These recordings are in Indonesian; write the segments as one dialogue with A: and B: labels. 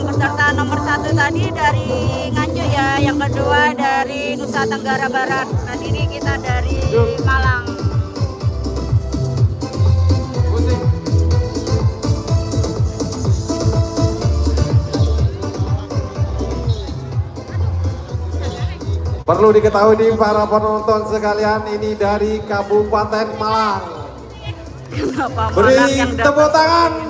A: yang peserta nomor satu tadi dari Nganjuk ya, yang kedua dari Nusa Tenggara Barat, dan ini kita dari Malang.
B: Perlu diketahui nih para penonton sekalian ini dari Kabupaten Malang. Beri tepuk tangan.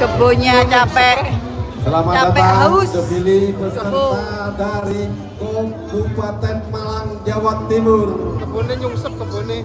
A: Kebunnya capek.
B: Selamat
A: Capek
B: datang
A: haus.
B: depilih peserta dari Kabupaten Malang, Jawa Timur.
C: Kebone nyungsep kebone.